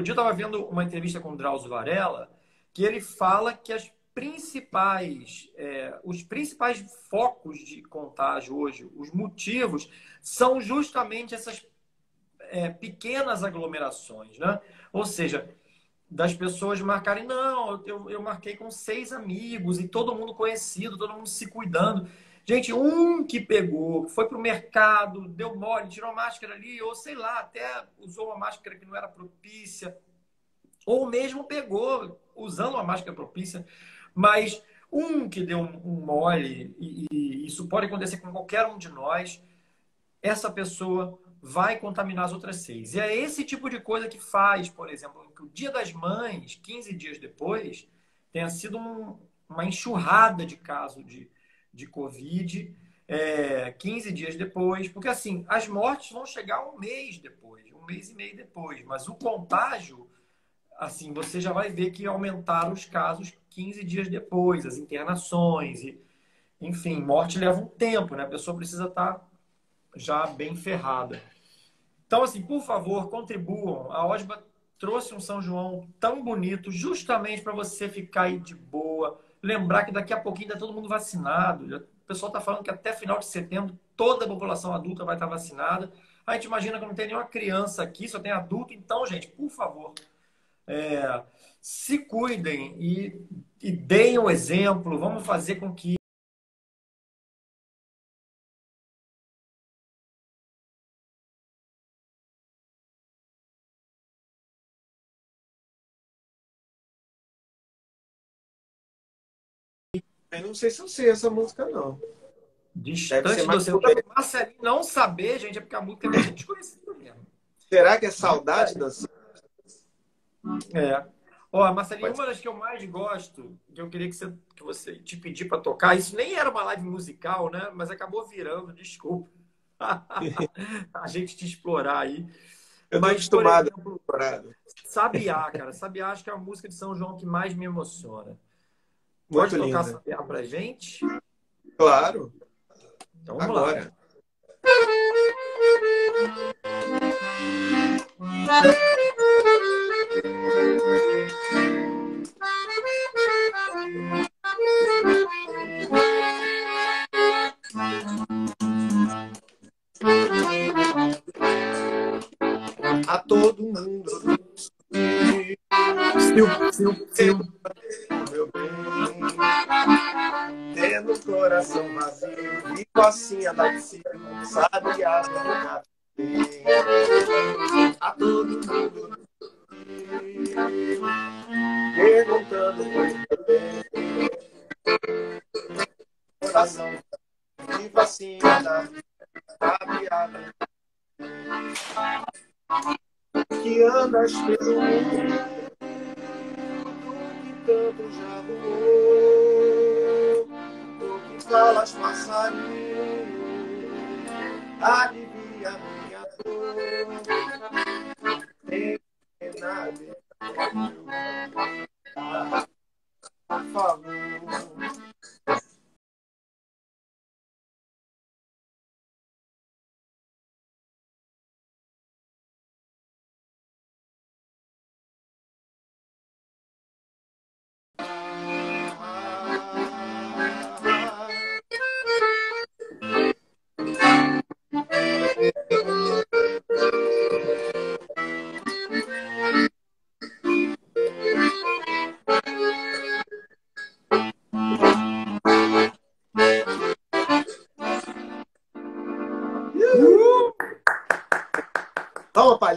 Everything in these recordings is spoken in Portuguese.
Outro dia eu estava vendo uma entrevista com o Drauzio Varela, que ele fala que as principais, é, os principais focos de contágio hoje, os motivos, são justamente essas é, pequenas aglomerações, né? Ou seja, das pessoas marcarem, não, eu, eu marquei com seis amigos e todo mundo conhecido, todo mundo se cuidando. Gente, um que pegou, foi para o mercado, deu mole, tirou a máscara ali, ou sei lá, até usou uma máscara que não era propícia, ou mesmo pegou usando uma máscara propícia, mas um que deu um, mole, e, e isso pode acontecer com qualquer um de nós, essa pessoa vai contaminar as outras seis. E é esse tipo de coisa que faz, por exemplo, que o Dia das Mães, 15 dias depois, tenha sido um, uma enxurrada de casos de, de Covid, é, 15 dias depois, porque assim, as mortes vão chegar um mês depois, um mês e meio depois, mas o contágio, assim, você já vai ver que aumentaram os casos 15 dias depois, as internações, e, enfim, morte leva um tempo, né? A pessoa precisa estar tá já bem ferrada. Então, assim, por favor, contribuam. A OSBA trouxe um São João tão bonito, justamente para você ficar aí de boa. Lembrar que daqui a pouquinho está todo mundo vacinado. O pessoal está falando que até final de setembro toda a população adulta vai estar tá vacinada. A gente imagina que não tem nenhuma criança aqui, só tem adulto. Então, gente, por favor, é, se cuidem e, e deem o exemplo. Vamos fazer com que Eu não sei se eu sei essa música, não. Distante do seu Marcelinho não saber, gente, é porque a música é meio desconhecida mesmo. Será que é saudade da É. Ó, Marcelinho, uma das que eu mais gosto, que eu queria que você, que você te pedir para tocar, isso nem era uma live musical, né? Mas acabou virando, desculpa. a gente te explorar aí. Eu Mas, acostumado exemplo, Sabiá, cara. Sabiá acho que é a música de São João que mais me emociona. Pode Muito tocar linda. Sabiá pra gente? Claro. Então vamos Agora. lá. A todo mundo. Sil, sil, sil. Meu bem, tendo o coração vazio e cocinha da piscina, sabe a boca. A todo mundo perguntando coração e vacina da piada. Que andas pelo mundo que tanto já voou falas passarinho alivia minha dor. Tem nada por favor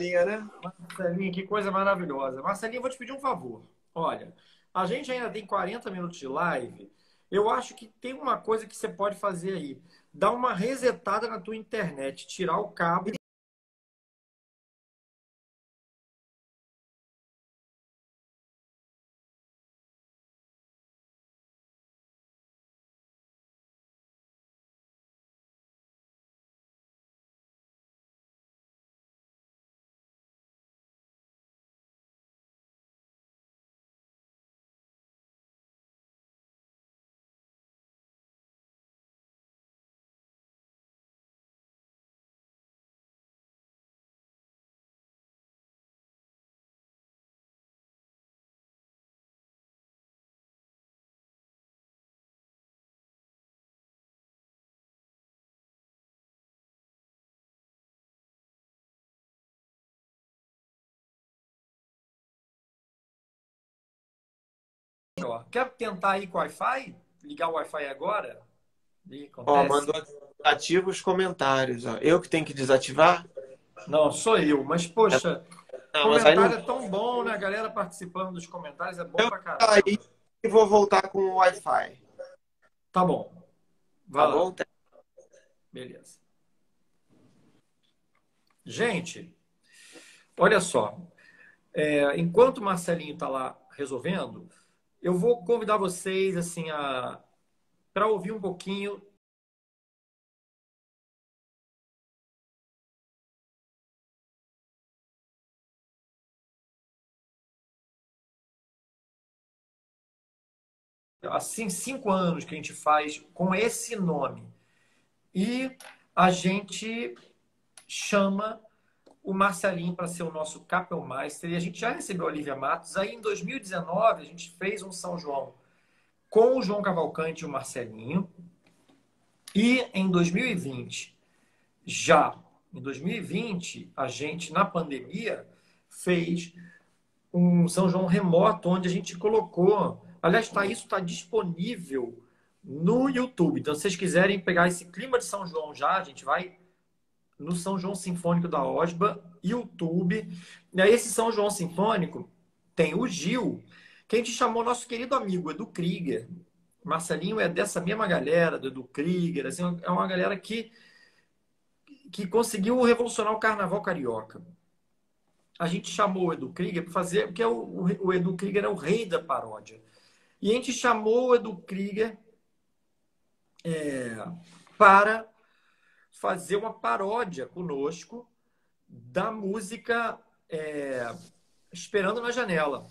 palhinha, né? Marcelinho, que coisa maravilhosa. Marcelinho, vou te pedir um favor. Olha, a gente ainda tem 40 minutos de live. Eu acho que tem uma coisa que você pode fazer aí. Dar uma resetada na tua internet, tirar o cabo ó. Quer tentar aí com o Wi-Fi? Ligar o Wi-Fi agora? Ó, mandou ativa os comentários. Ó. Eu que tenho que desativar? Não, sou eu. Mas, poxa, não, comentário não... é tão bom, né? A galera participando dos comentários é bom eu pra caramba. Aí e vou voltar com o Wi-Fi. Tá bom. Vai tá lá. bom? Beleza. Gente, olha só. É, enquanto o Marcelinho está lá resolvendo, eu vou convidar vocês assim a para ouvir um pouquinho assim, cinco anos que a gente faz com esse nome. E a gente chama o Marcelinho para ser o nosso Capelmeister. E a gente já recebeu a Olivia Matos. Aí, em 2019, a gente fez um São João com o João Cavalcante e o Marcelinho. E em 2020, já em 2020, a gente, na pandemia, fez um São João remoto, onde a gente colocou Aliás, tá, isso está disponível no YouTube. Então, se vocês quiserem pegar esse clima de São João já, a gente vai no São João Sinfônico da OSBA, YouTube. E aí, esse São João Sinfônico tem o Gil, que a gente chamou nosso querido amigo Edu Krieger. Marcelinho é dessa mesma galera, do Edu Krieger. Assim, é uma galera que, que conseguiu revolucionar o carnaval carioca. A gente chamou o Edu Krieger para fazer, porque o, o Edu Krieger é o rei da paródia. E a gente chamou o Edu Krieger é, para fazer uma paródia conosco da música é, Esperando na Janela.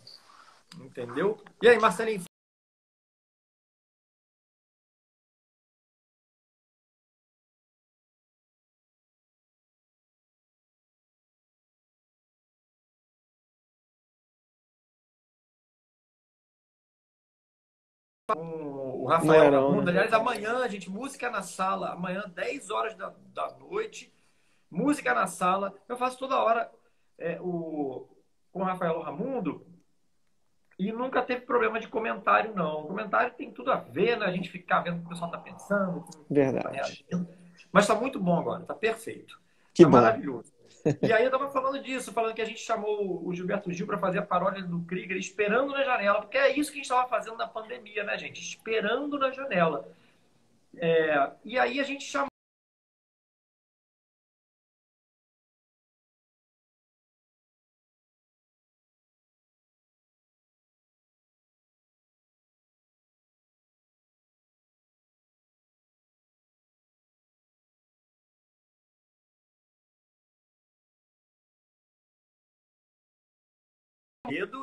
Entendeu? E aí, Marcelinho, o Rafael não, não, Aliás, amanhã, a gente, música na sala. Amanhã, 10 horas da, da noite, música na sala. Eu faço toda hora é, o, com o Rafael Ramundo e nunca teve problema de comentário, não. O comentário tem tudo a ver, né? A gente ficar vendo o que o pessoal está pensando. Verdade. Mas está muito bom agora, está perfeito. Que tá bom. maravilhoso. E aí eu tava falando disso, falando que a gente chamou o Gilberto Gil para fazer a paródia do Krieger esperando na janela, porque é isso que a gente estava fazendo na pandemia, né, gente? Esperando na janela. É, e aí a gente chamou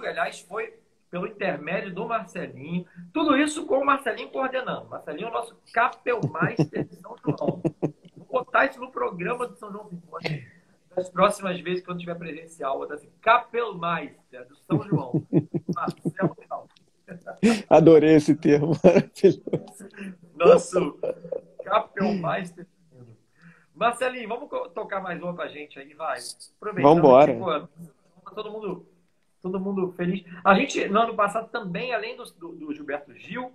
aliás, foi pelo intermédio do Marcelinho. Tudo isso com o Marcelinho coordenando. Marcelinho é o nosso capelmeister de São João. Vou botar isso no programa do São João Das próximas vezes, quando tiver presencial, vou botar assim, capelmeister do São João. Marcelo Adorei esse termo Nosso capelmeister. Marcelinho, vamos tocar mais uma pra gente aí, vai. Vamos embora. Todo mundo todo mundo feliz. A gente, no ano passado, também, além do, do, Gilberto Gil,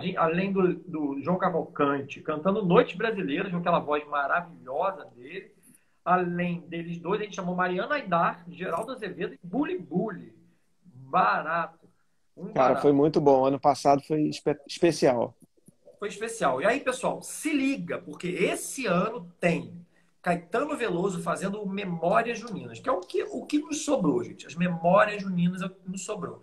gente, além do, do, João Cavalcante, cantando Noites Brasileiras, com aquela voz maravilhosa dele, além deles dois, a gente chamou Mariana Aidar, Geraldo Azevedo e Bully Bully. Barato. Um Cara, barato. foi muito bom. Ano passado foi espe especial. Foi especial. E aí, pessoal, se liga, porque esse ano tem Caetano Veloso fazendo Memórias Juninas, que é o que, o que nos sobrou, gente. As Memórias Juninas é o que nos sobrou,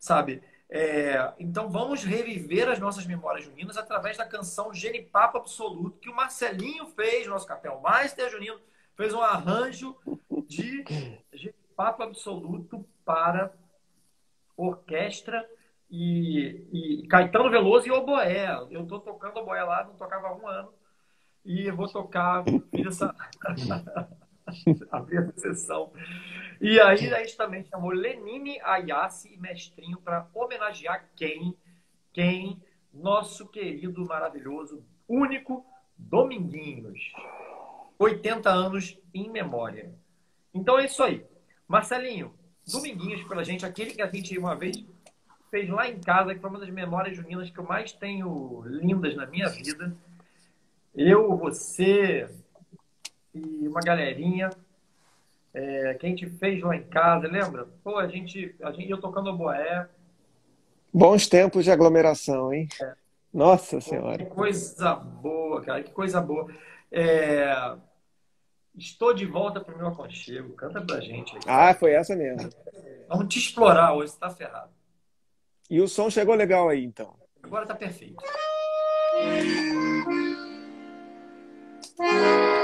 sabe? É, então vamos reviver as nossas memórias juninas através da canção Genipapo Absoluto, que o Marcelinho fez, nosso capel Master Junino, fez um arranjo de Genipapo Absoluto para orquestra e, e Caetano Veloso e Oboé. Eu estou tocando Oboé lá, não tocava há um ano e vou tocar, fiz essa. abrir a sessão. E aí a gente também chamou Lenine Ayassi e Mestrinho para homenagear quem? Quem? Nosso querido, maravilhoso, único Dominguinhos. 80 anos em memória. Então é isso aí. Marcelinho, Dominguinhos pela gente, aquele que a gente uma vez fez lá em casa, que foi uma das memórias juninas que eu mais tenho lindas na minha vida. Eu, você e uma galerinha é, que a gente fez lá em casa, lembra? Pô, a gente, a gente eu tocando boé. Bons tempos de aglomeração, hein? É. Nossa Pô, Senhora. Que coisa boa, cara, que coisa boa. É, Estou de volta pro meu aconchego. Canta pra gente aí. Ah, foi essa mesmo. Vamos te explorar hoje, você tá ferrado. E o som chegou legal aí, então. Agora tá perfeito. Música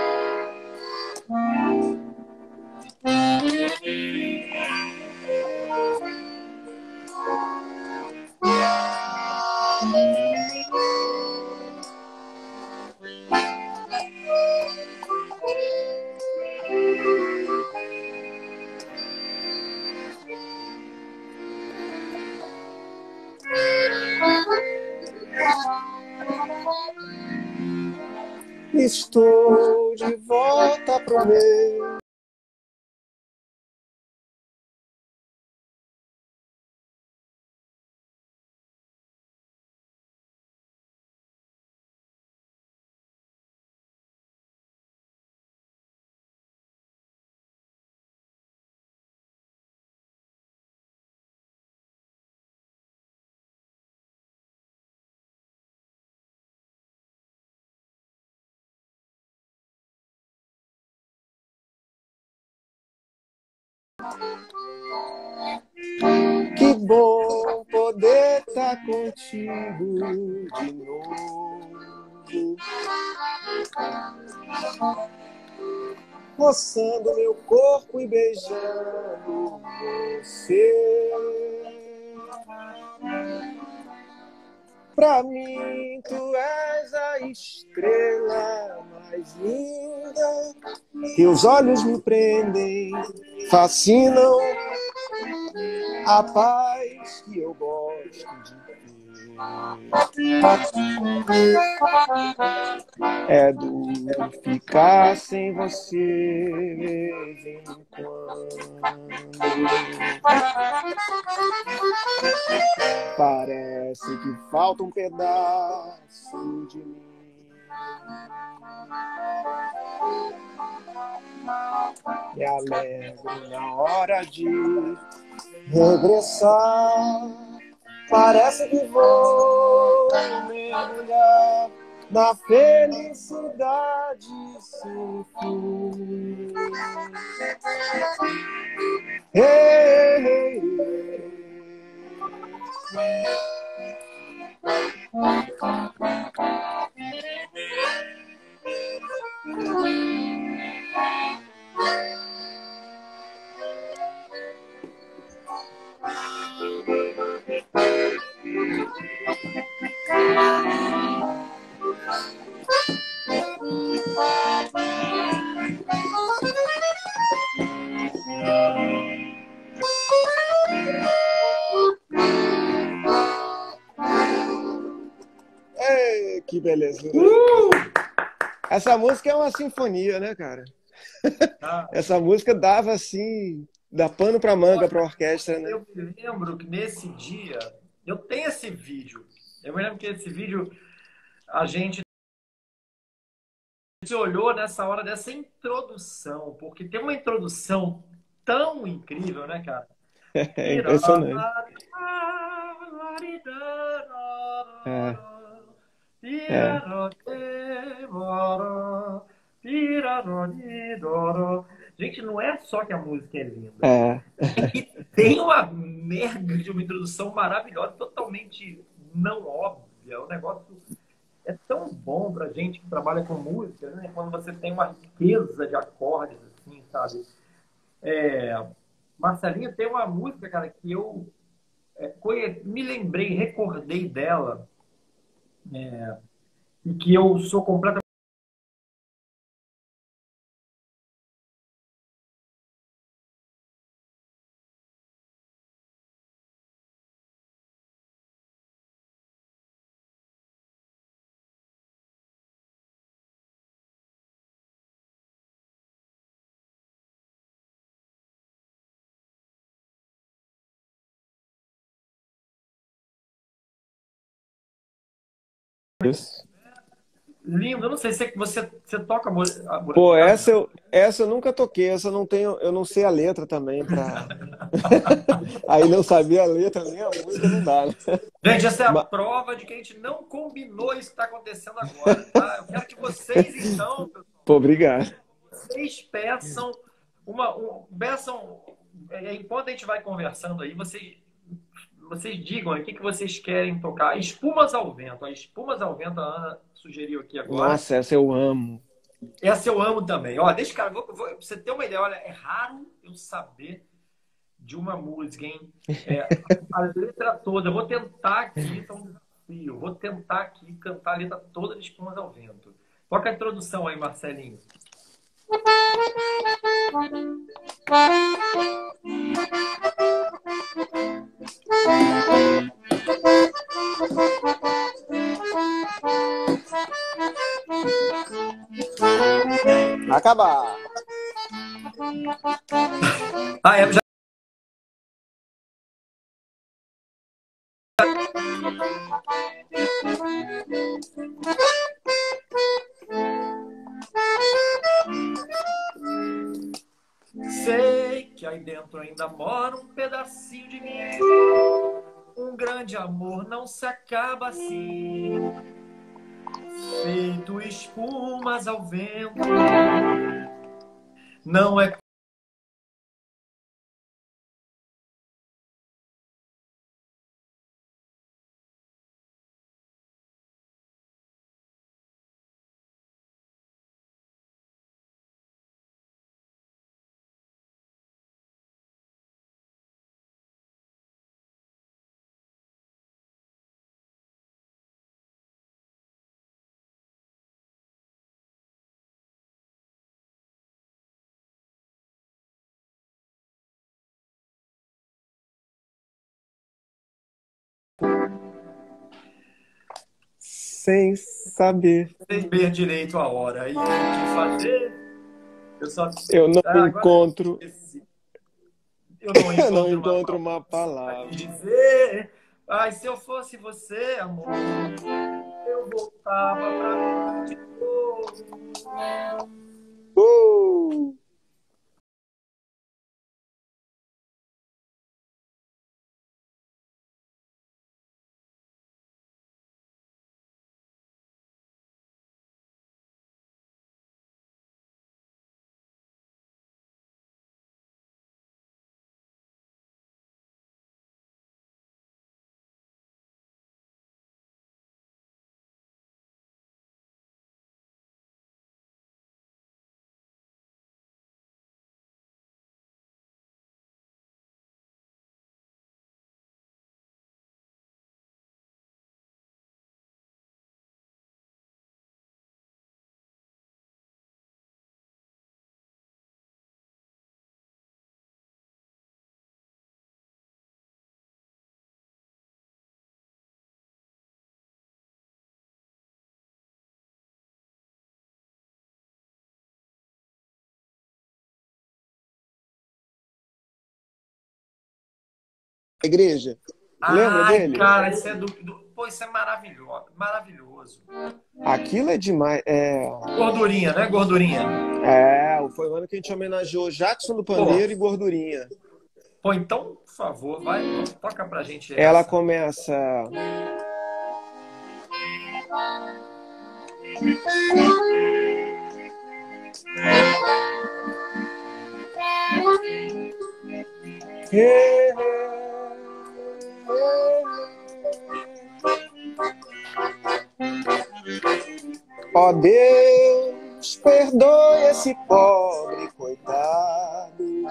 Estou de volta pro meu. Bom poder estar contigo de novo. Roçando meu corpo e beijando você. Pra mim, tu és a estrela mais linda. Teus olhos me prendem, fascinam a paz que eu gosto de ter. É duro ficar sem você. Parece que falta um pedaço de mim. Me alegro na hora de regressar. Parece que vou mergulhar na felicidade sem fim. Hey, hey, Ei, que beleza. Essa música é uma sinfonia, né, cara? Tá? Essa música dava assim, dá pano pra manga pra orquestra, né? Eu me lembro que nesse dia, eu tenho esse vídeo. Eu me lembro que esse vídeo a gente se olhou nessa hora dessa introdução, porque tem uma introdução tão incrível, né, cara? É impressionante. Gente, não é só que a música é linda. É. E tem uma merda de uma introdução maravilhosa, totalmente não óbvia. O negócio é tão bom pra gente que trabalha com música, né? Quando você tem uma riqueza de acordes, assim, sabe? É, Marcelinho tem uma música, cara, que eu é, me lembrei, recordei dela, é, e que eu sou completamente Isso. Lindo. Eu não sei se você, você toca. Pô, essa eu, essa eu nunca toquei. Essa eu não tenho, eu não sei a letra também. Pra... Aí não sabia a letra nem a música não dá. Né? Gente, essa é a Mas... prova de que a gente não combinou isso que está acontecendo agora. Tá? Eu quero que vocês, então. Pô, obrigado. Vocês peçam uma. Um, peçam. É, enquanto a gente vai conversando aí, vocês vocês digam o que, que vocês querem tocar. Espumas ao vento. A Espumas ao vento, a Ana sugeriu aqui agora. Nossa, essa eu amo. Essa eu amo também. Ó, deixa, cara, vou, vou, você ter uma ideia, olha, é raro eu saber de uma música, hein? É, a letra toda, eu vou tentar aqui, então, eu vou tentar aqui cantar a letra toda de Espumas ao Vento. Toca a introdução aí, Marcelinho. Acabar. Ah, é, já... Sei que aí dentro ainda mora um pedacinho de mim. Um grande amor não se acaba assim. Feito espumas ao vento. Não é sem saber. Sem ver direito a hora e o que fazer. Eu, só... eu não ah, encontro. Eu não encontro, eu não encontro uma, uma palavra. Dizer, ai, se eu fosse você, amor, eu voltava pra de novo. Igreja. Lembra Ai, dele? Cara, isso é do, do, Pô, isso é maravilhoso. Maravilhoso. Aquilo é demais. É... Gordurinha, né? Gordurinha. É, foi o ano que a gente homenageou Jackson do Pandeiro Pô. e Gordurinha. Pô, então, por favor, vai, toca pra gente. Essa. Ela começa. Yeah. Ó oh Deus, perdoe esse pobre coitado.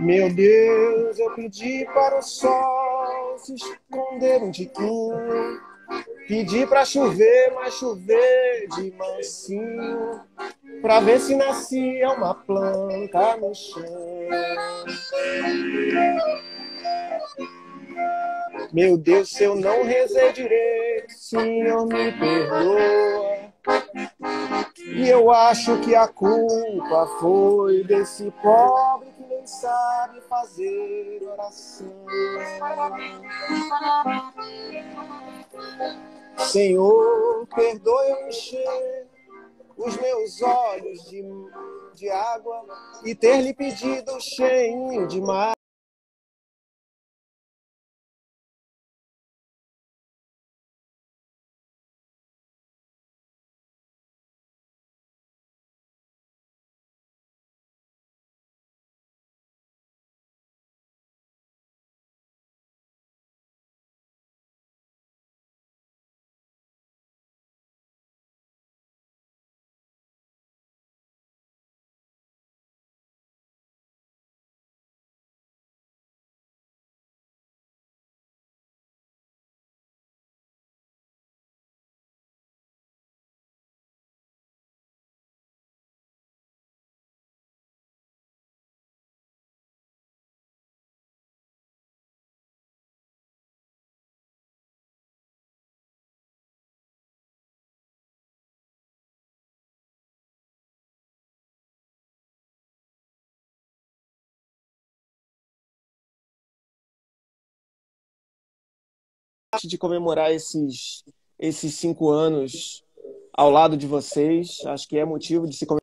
Meu Deus, eu pedi para o sol se esconder um tiquinho. Pedi pra chover, mas chover de mansinho, pra ver se nascia uma planta no chão. Meu Deus, se eu não rezei direito, Senhor me perdoa. E eu acho que a culpa foi desse pobre sabe fazer oração. Senhor, perdoe eu encher os meus olhos de, de água e ter lhe pedido cheinho de de comemorar esses, esses cinco anos ao lado de vocês. Acho que é motivo de se comemorar.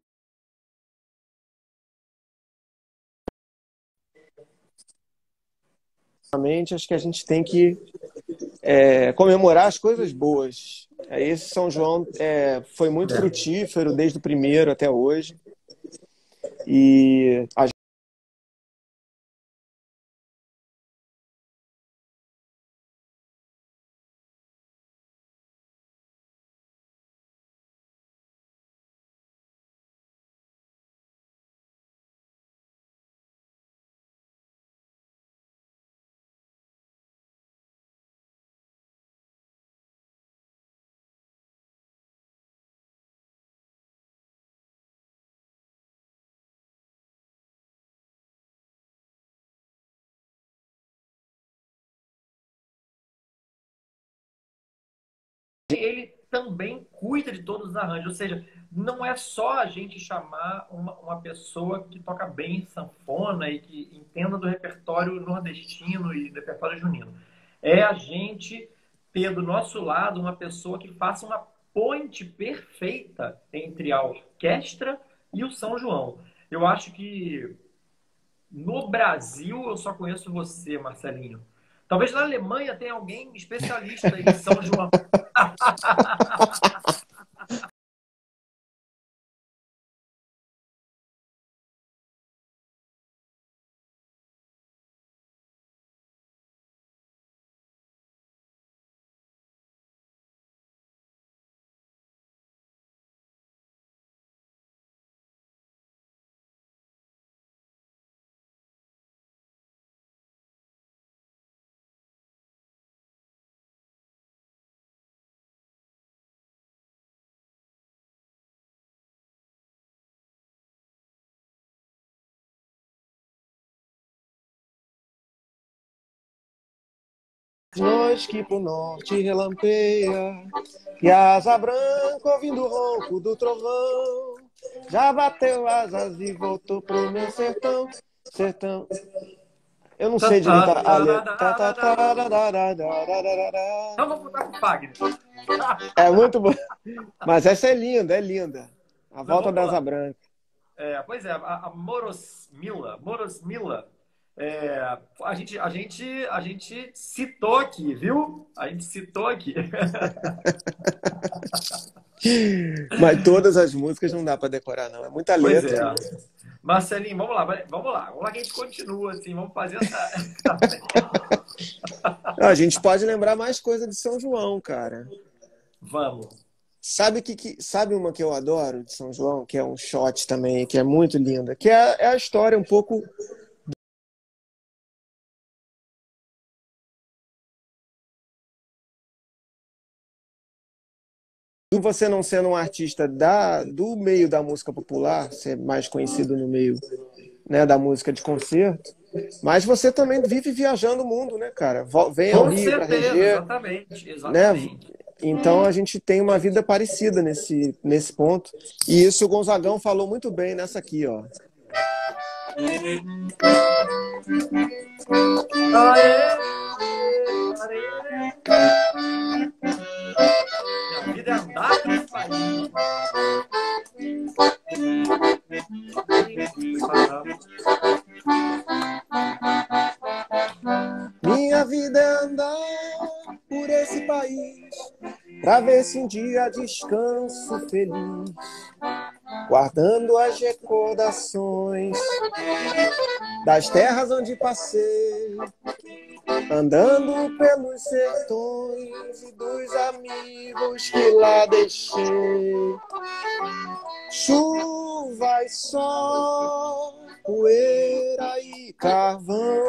Acho que a gente tem que é, comemorar as coisas boas. É, esse São João é, foi muito frutífero desde o primeiro até hoje. E a ele também cuida de todos os arranjos. Ou seja, não é só a gente chamar uma, uma pessoa que toca bem sanfona e que entenda do repertório nordestino e do repertório junino. É a gente ter do nosso lado uma pessoa que faça uma ponte perfeita entre a orquestra e o São João. Eu acho que no Brasil eu só conheço você, Marcelinho. Talvez na Alemanha tenha alguém especialista em São João. Noite que pro norte relampeia E asa branca ouvindo o ronco do trovão Já bateu asas e voltou pro meu sertão Sertão eu não sei digitar a letra. Então vamos botar com Fagner. É muito bom. Mas essa é linda, é linda. A volta da Asa Branca. É, pois é, a, a Morosmila, Morosmila é, a, gente, a, gente, a gente citou aqui, viu? A gente citou aqui. Mas todas as músicas não dá para decorar, não. É muita letra. Pois é. Marcelinho, vamos lá, vamos lá. Vamos lá que a gente continua, assim, vamos fazer essa. a gente pode lembrar mais coisa de São João, cara. Vamos. Sabe que, que sabe uma que eu adoro de São João, que é um shot também, que é muito linda, que é, é a história um pouco você não sendo um artista da, do meio da música popular, ser mais conhecido no meio né, da música de concerto, mas você também vive viajando o mundo, né, cara? Vem ao Com Rio para reger, exatamente, né? exatamente. Então a gente tem uma vida parecida nesse, nesse ponto. E isso o Gonzagão falou muito bem nessa aqui, ó. Aê, aê. É andar país. Minha vida é andar por esse país pra ver se um dia descanso feliz, guardando as recordações das terras onde passei, andando pelos sertões e dos amigos que lá deixei. Chuva e sol, poeira e carvão.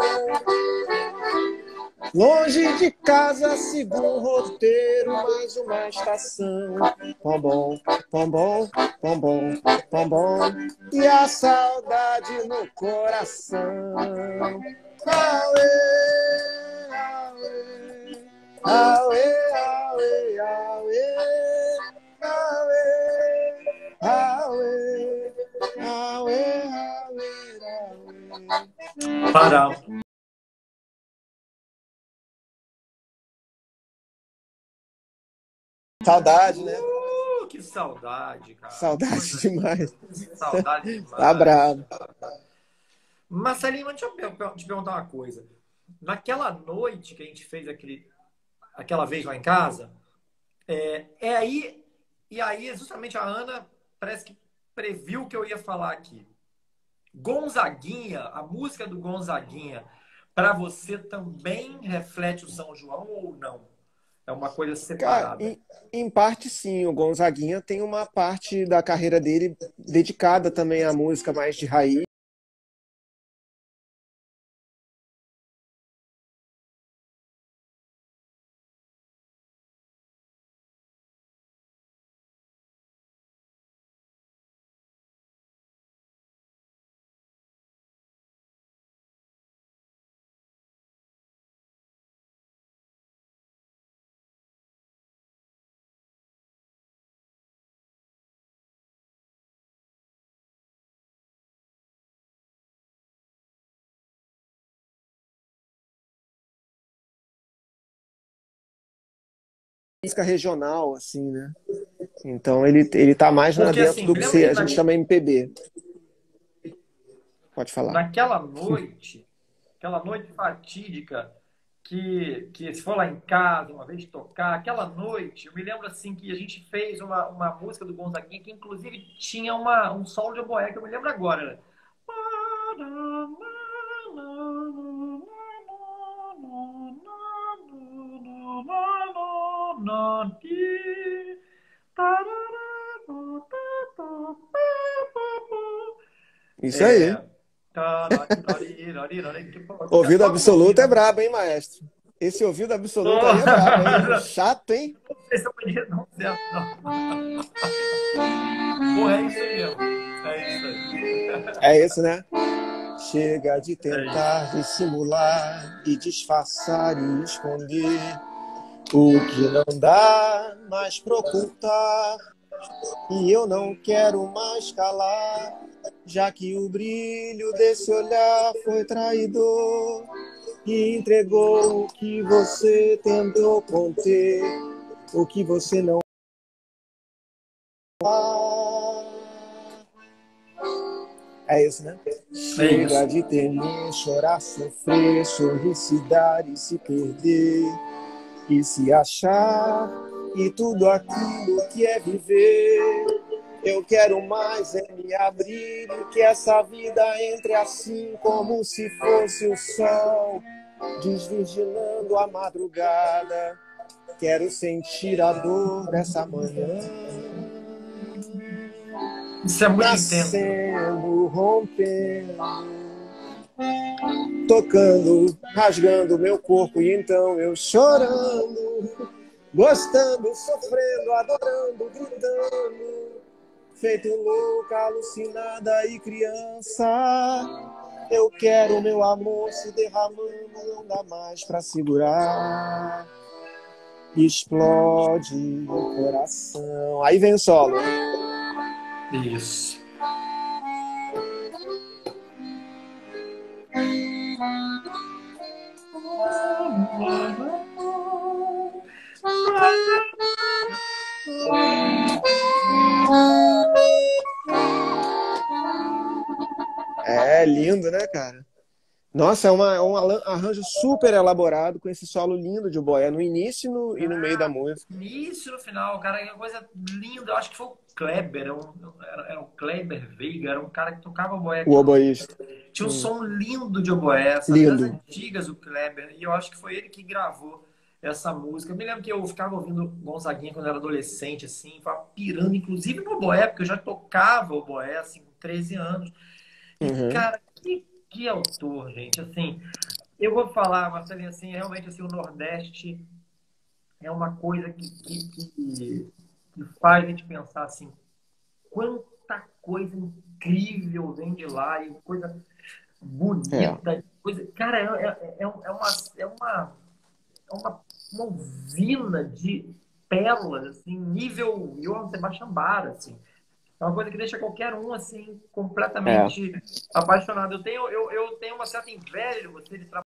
Longe de casa, sigo um roteiro, mais uma estação. Pombom, pombom, pombom, pombom. E a saudade no coração. Para Saudade, né? Uh, que saudade, cara. Saudade demais. Saudade demais. Tá brabo. Marcelinho, deixa eu te perguntar uma coisa. Naquela noite que a gente fez aquele, aquela vez lá em casa, é, é aí, e aí justamente a Ana parece que previu o que eu ia falar aqui. Gonzaguinha, a música do Gonzaguinha, para você também reflete o São João ou não? É uma coisa Cara, separada. em, em parte sim, o Gonzaguinha tem uma parte da carreira dele dedicada também à música mais de raiz. Música regional, assim, né? Então ele, ele tá mais Porque, dentro assim, do que se- a gente na- chama MPB. Pode falar. Naquela noite, aquela noite fatídica que, que se for lá em casa uma vez tocar, aquela noite, eu me lembro assim que a gente fez uma, uma música do Gonzaguinha que inclusive tinha uma, um solo de oboé, que eu me lembro agora. né? Isso aí. É. Ouvido absoluto é brabo, hein, maestro? Esse ouvido absoluto aí é brabo, hein? Chato, hein? Esse eu podia não certo, não. Pô, é isso aí mesmo. É isso aí. É isso, né? Chega de tentar dissimular e disfarçar e esconder o que não dá mais pra ocultar. E eu não quero mais calar, já que o brilho desse olhar foi traidor e entregou o que você tentou conter, o que você não. É isso, né? Chega de temer, chorar, sofrer, sorrir, se dar e se perder, e se achar, e tudo aquilo que é viver. Eu quero mais é me abrir, e que essa vida entre assim como se fosse o sol, desvirginando a madrugada. Quero sentir a dor dessa manhã. Isso é muito intenso. Nascendo, rompendo, tocando, rasgando meu corpo e então eu chorando. Gostando, sofrendo, adorando, gritando, feito louca, alucinada e criança. Eu quero meu amor se derramando, não dá mais pra segurar. Explode o coração. Aí vem o solo. Isso. É lindo, né, cara? Nossa, é, uma, é um arranjo super elaborado com esse solo lindo de boé no início no, e no meio da música. Início no final, cara, é uma coisa linda. Eu acho que foi o Kleber, era, um, era, o Kleber Veiga, era um cara que tocava boé. O oboísta. Tinha um hum. som lindo de oboé, essas lindo. antigas, o Kleber. E eu acho que foi ele que gravou essa música. Eu me lembro que eu ficava ouvindo Gonzaguinha quando eu era adolescente, assim, ficava pirando, inclusive no oboé, porque eu já tocava oboé, assim, com 13 anos. E, uhum. cara, que, que autor, gente. Assim, eu vou falar, Marcelinho, assim, realmente, assim, o Nordeste é uma coisa que, que, que, que faz a gente pensar, assim, quanta coisa incrível vem de lá e coisa bonita, é. coisa... Cara, é, é, é, uma, é uma é uma, uma usina de pérolas, assim, nível Johann Sebastian Bach, assim. É uma coisa que deixa qualquer um, assim, completamente é. apaixonado. Eu tenho, eu, eu tenho uma certa inveja de você de trabalhar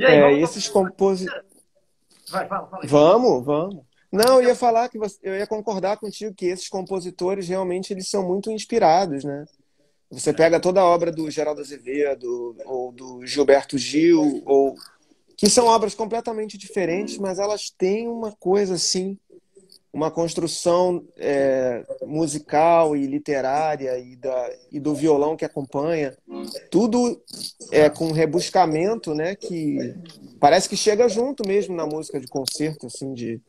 E aí, é, esses compositores. Vai, fala, fala. Vamos, vamos. Não, eu ia falar que você, eu ia concordar contigo que esses compositores realmente eles são muito inspirados, né? Você pega toda a obra do Geraldo Azevedo ou do Gilberto Gil ou que são obras completamente diferentes, mas elas têm uma coisa assim uma construção é, musical e literária e, da, e do violão que acompanha, tudo é com rebuscamento, né? Que parece que chega junto mesmo na música de concerto, assim, de,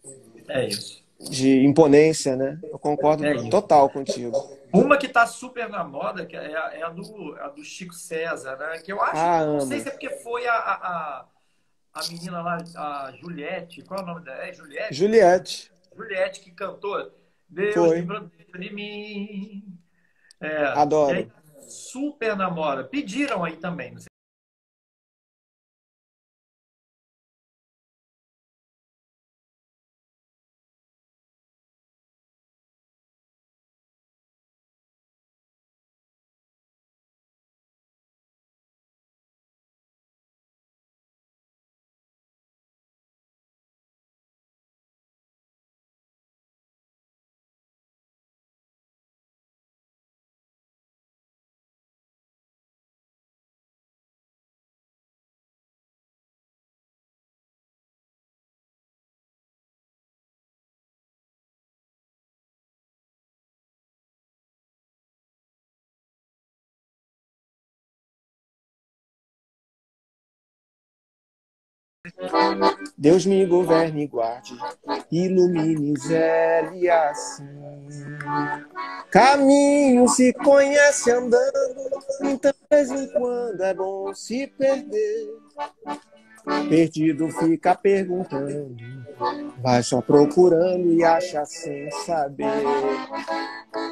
é isso. de imponência, né? Eu concordo é total contigo. Uma que está super na moda, que é a, é a, do, a do Chico César, né? Que eu acho, ah, não sei se é porque foi a, a, a menina lá, a Juliette, qual é o nome dela? É Juliette? Juliette. Juliette que cantou Deus Foi. de mim. É, Adoro. Aí, super namora. Pediram aí também. Deus me governe e guarde, ilumine zele assim. Caminho se conhece andando, então de vez em quando é bom se perder. Perdido fica perguntando, vai só procurando e acha sem saber.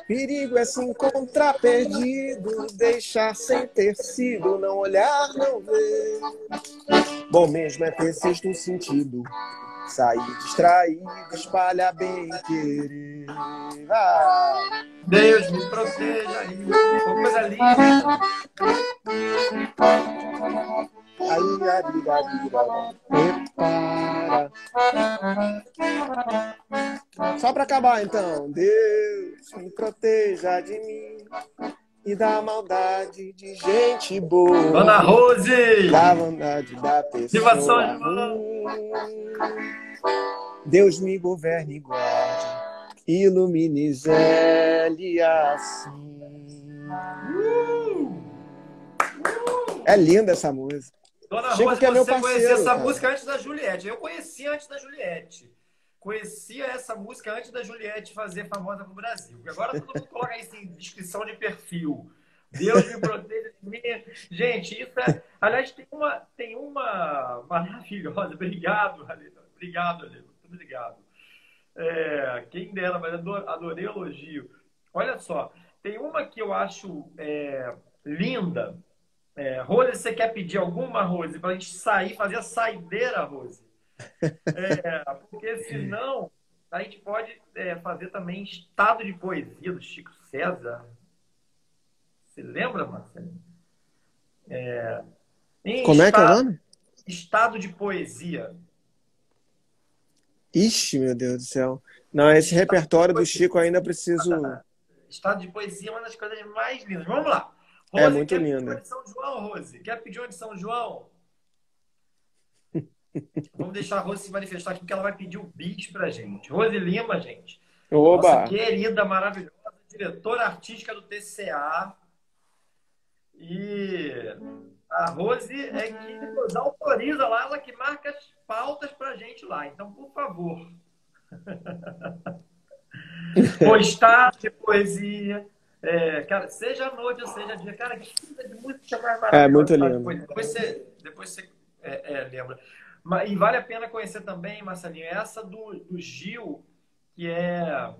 Perigo é se encontrar perdido, deixar sem ter sido, não olhar, não ver. Bom mesmo é ter sexto sentido, sair distraído, espalhar bem querer. Ah. Deus me proteja coisa linda. Aí, arigadira, prepara. Só para acabar, então. Deus me proteja de mim e da maldade de gente boa. Dona Rose! Da maldade da pessoa ruim. Deus me governe e guarde, ilumine Zélia assim. Uh! É linda essa música. Dona Chico Rose, que é meu você parceiro, conhecia essa cara. música antes da Juliette. Eu conhecia antes da Juliette. Conhecia essa música antes da Juliette fazer famosa no Brasil. Agora todo mundo coloca isso em descrição de perfil. Deus me proteja de mim. Gente, isso é. Aliás, tem uma, tem uma maravilhosa. Obrigado, Alina. Obrigado, Alina. Muito obrigado. É, quem dera, mas ador- adorei o elogio. Olha só, tem uma que eu acho é, linda. É, Rose, você quer pedir alguma, Rose, para a gente sair, fazer a saideira, Rose? É, porque senão a gente pode é, fazer também estado de poesia do Chico César. Você lembra, Marcelo? É, Como é que é o estado- nome? Estado de poesia. Ixi, meu Deus do céu. Não, esse repertório do Chico ainda preciso. Estado de poesia é uma das coisas mais lindas. Vamos lá. É muito quer pedir lindo. São João, Rose? Quer pedir uma de São João? Vamos deixar a Rose se manifestar aqui, porque ela vai pedir o bis pra gente. Rose Lima, gente. Oba! Nossa querida, maravilhosa, diretora artística do TCA. E a Rose é que nos autoriza lá, ela que marca as pautas pra gente lá. Então, por favor. Postar de poesia. É, cara, seja noite ou seja dia. Cara, que coisa de música mais maravilhosa. É, muito lindo. Depois, depois você, depois você é, é, lembra. Mas- E vale a pena conhecer também, Marcelinho, essa do, do Gil, que é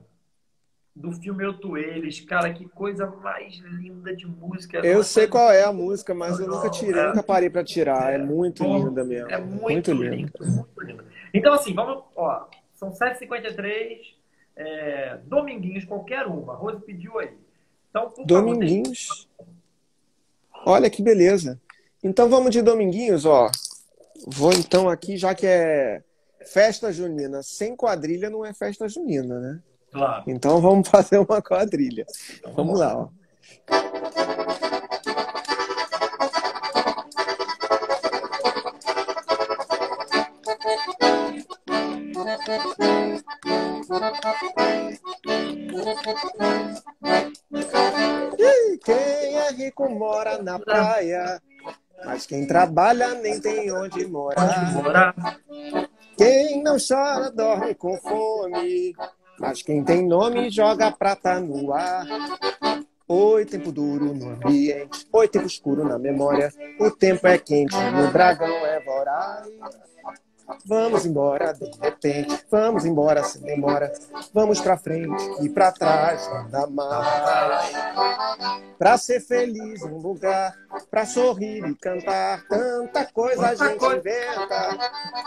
do filme Eu Tu Eles. Cara, que coisa mais linda de música. Eu Nossa, sei qual é a música, mas eu nunca tirei, É. nunca parei pra tirar. É muito Bom, linda mesmo. É muito. Muito lindo. Então, assim, vamos. Ó, são 7h53. É, dominguinhos, qualquer uma. A Rose pediu aí. Então, por favor, Dominguinhos. Olha que beleza. Então vamos de Dominguinhos, ó. Vou então aqui, já que é festa junina, sem quadrilha não é festa junina, né? Claro. Então vamos fazer uma quadrilha. Vamos lá, ó. Ih, Quem é rico mora na praia, mas quem trabalha nem tem onde morar. Quem não chora dorme com fome, mas quem tem nome joga prata no ar. Oi, tempo duro no ambiente, oi, tempo escuro na memória. O tempo é quente, o dragão é voraz. Vamos embora de repente, vamos embora sem demora. Vamos pra frente e pra trás, nada mais. Pra ser feliz um lugar, pra sorrir e cantar. Tanta coisa a gente inventa,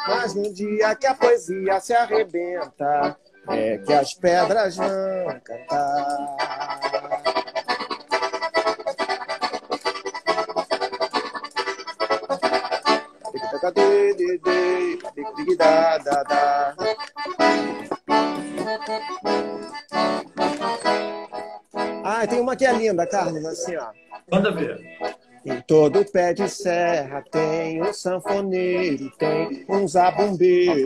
mas no dia que a poesia se arrebenta, é que as pedras vão cantar. Ah, tem uma que é linda, Carlos, assim, ó. Manda ver. Em todo pé de serra tem um sanfoneiro, tem um zabumbeiro.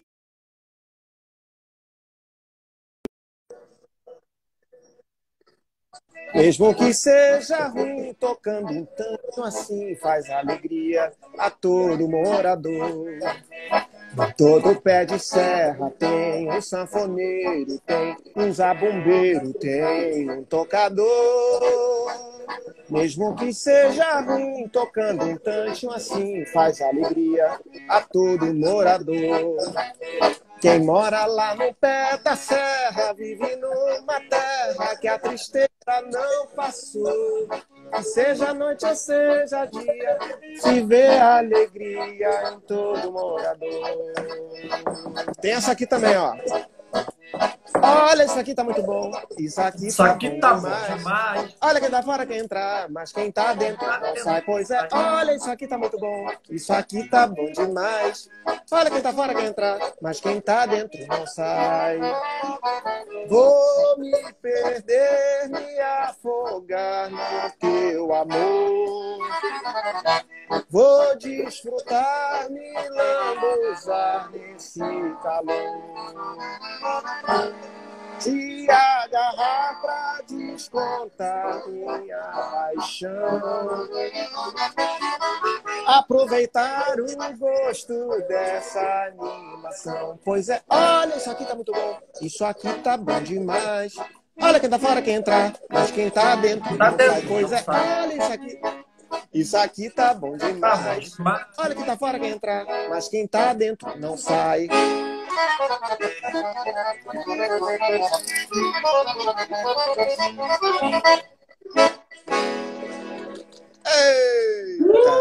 Mesmo que seja ruim, tocando um tanto assim faz alegria a todo morador. Todo pé de serra tem um sanfoneiro, tem um zabumbeiro, tem um tocador. Mesmo que seja ruim, tocando um tanto assim faz alegria a todo morador. Quem mora lá no pé da serra vive numa terra que a tristeza não passou. Seja noite ou seja dia, se vê alegria em todo morador. Tem essa aqui também, ó. Olha, isso aqui tá muito bom. Isso aqui Isso tá aqui bom tá bom demais. demais. Olha quem tá fora quer entrar, mas quem tá dentro não sai. Pois é, olha, isso aqui tá muito bom. Isso aqui tá bom demais. Olha quem tá fora quer entrar, mas quem tá dentro não sai. Vou me perder, me afogar no teu amor. Vou desfrutar, me lambuzar nesse calor. Te agarrar pra descontar minha paixão. Aproveitar o gosto dessa animação. Pois é, olha, isso aqui tá muito bom. Isso aqui tá bom demais. Olha quem tá fora quer entrar, mas quem tá dentro Tá dentro. Pois é, olha isso aqui. Isso aqui tá bom Tá demais. demais. Olha quem tá fora quer entrar, mas quem tá dentro não sai. Eita!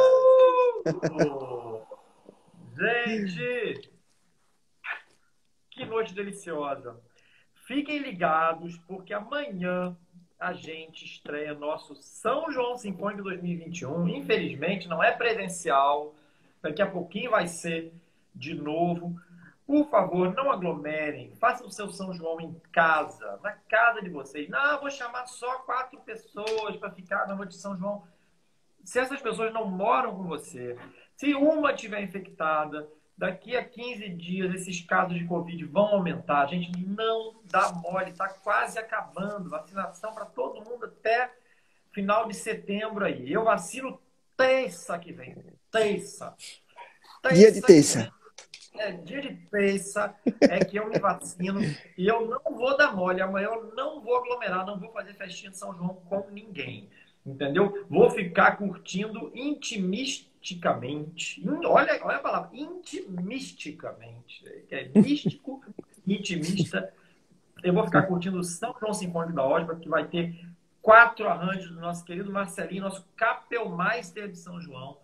Uh! Gente, que noite deliciosa. Fiquem ligados, porque amanhã a gente estreia nosso São João Sinfônico 2021. Infelizmente, não é presencial. Daqui a pouquinho vai ser de novo. Por favor, não aglomerem. Façam o seu São João em casa, na casa de vocês. Não, vou chamar só quatro pessoas para ficar na noite de São João. Se essas pessoas não moram com você, se uma tiver infectada, daqui a 15 dias esses casos de Covid vão aumentar. A gente não dá mole, está quase acabando. Vacinação para todo mundo até final de setembro aí. Eu vacino terça que vem. Terça. Dia de terça. É, dia de terça é que eu me vacino e eu não vou dar mole. Amanhã eu não vou aglomerar, não vou fazer festinha de São João com ninguém. Entendeu? Vou ficar curtindo intimisticamente. In- Olha, olha a palavra, intimisticamente. É místico, intimista. Eu vou ficar curtindo o São João Sinfônico da Ósba, que vai ter quatro arranjos do nosso querido Marcelinho, nosso capelmeister de São João.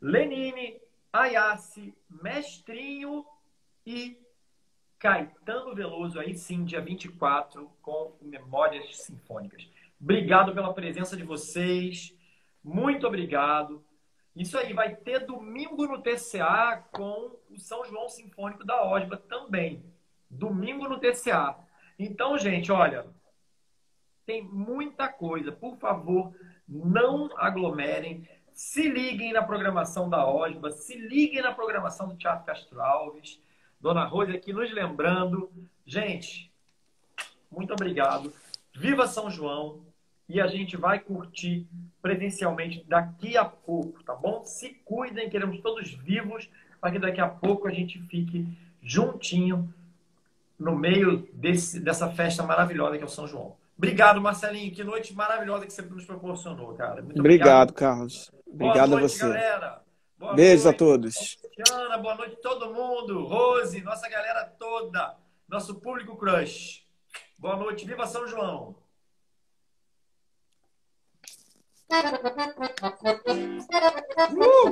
Lenine, Ayassi, Mestrinho e Caetano Veloso, aí sim, dia 24, com Memórias Sinfônicas. Obrigado pela presença de vocês. Muito obrigado. Isso aí, vai ter domingo no TCA com o São João Sinfônico da Osba também. Domingo no TCA. Então, gente, olha, tem muita coisa. Por favor, não aglomerem. Se liguem na programação da Osba, se liguem na programação do Teatro Castro Alves. Dona Rose aqui nos lembrando. Gente, muito obrigado. Viva São João! E a gente vai curtir presencialmente daqui a pouco, tá bom? Se cuidem, queremos todos vivos, para que daqui a pouco a gente fique juntinho no meio desse, dessa festa maravilhosa que é o São João. Obrigado, Marcelinho. Que noite maravilhosa que você nos proporcionou, cara. Muito Obrigado, Carlos. Boa Obrigado a noite, você. galera. Boa Beijos a noite. todos. Tiana, boa noite a todo mundo. Rose, nossa galera toda. Nosso público crush. Boa noite. Viva São João. Woo!